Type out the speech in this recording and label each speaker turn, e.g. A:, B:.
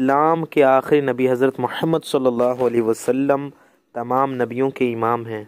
A: اسلام کے آخری نبی حضرت محمد صلی اللہ علیہ وسلم تمام نبیوں کے امام ہیں۔